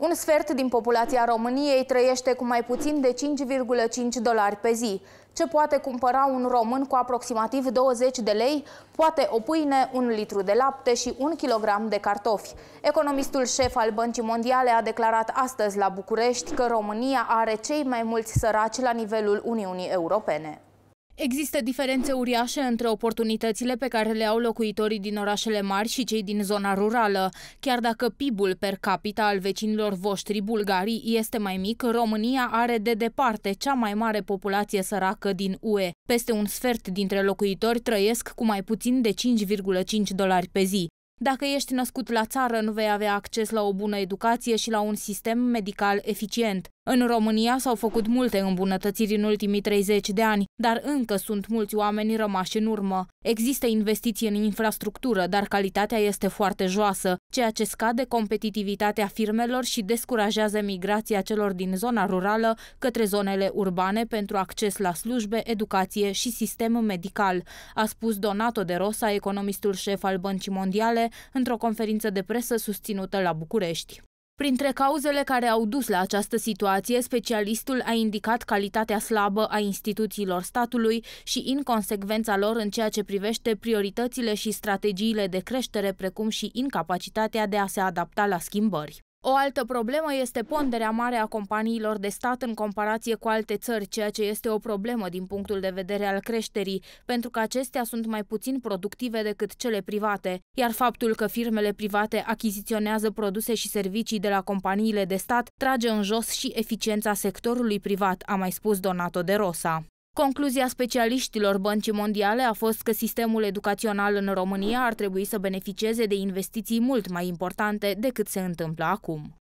Un sfert din populația României trăiește cu mai puțin de 5,5 dolari pe zi. Ce poate cumpăra un român cu aproximativ 20 de lei? Poate o pâine, un litru de lapte și un kilogram de cartofi. Economistul șef al Băncii Mondiale a declarat astăzi la București că România are cei mai mulți săraci la nivelul Uniunii Europene. Există diferențe uriașe între oportunitățile pe care le au locuitorii din orașele mari și cei din zona rurală. Chiar dacă PIB-ul per capita al vecinilor voștri bulgarii este mai mic, România are de departe cea mai mare populație săracă din UE. Peste un sfert dintre locuitori trăiesc cu mai puțin de 5,5 dolari pe zi. Dacă ești născut la țară, nu vei avea acces la o bună educație și la un sistem medical eficient. În România s-au făcut multe îmbunătățiri în ultimii 30 de ani, dar încă sunt mulți oameni rămași în urmă. Există investiții în infrastructură, dar calitatea este foarte joasă, ceea ce scade competitivitatea firmelor și descurajează migrația celor din zona rurală către zonele urbane pentru acces la slujbe, educație și sistem medical, a spus Donato de Rosa, economistul șef al Băncii Mondiale, într-o conferință de presă susținută la București. Printre cauzele care au dus la această situație, specialistul a indicat calitatea slabă a instituțiilor statului și inconsecvența lor în ceea ce privește prioritățile și strategiile de creștere, precum și incapacitatea de a se adapta la schimbări. O altă problemă este ponderea mare a companiilor de stat în comparație cu alte țări, ceea ce este o problemă din punctul de vedere al creșterii, pentru că acestea sunt mai puțin productive decât cele private, iar faptul că firmele private achiziționează produse și servicii de la companiile de stat trage în jos și eficiența sectorului privat, a mai spus Donato de Rosa. Concluzia specialiștilor Băncii Mondiale a fost că sistemul educațional în România ar trebui să beneficieze de investiții mult mai importante decât se întâmplă acum.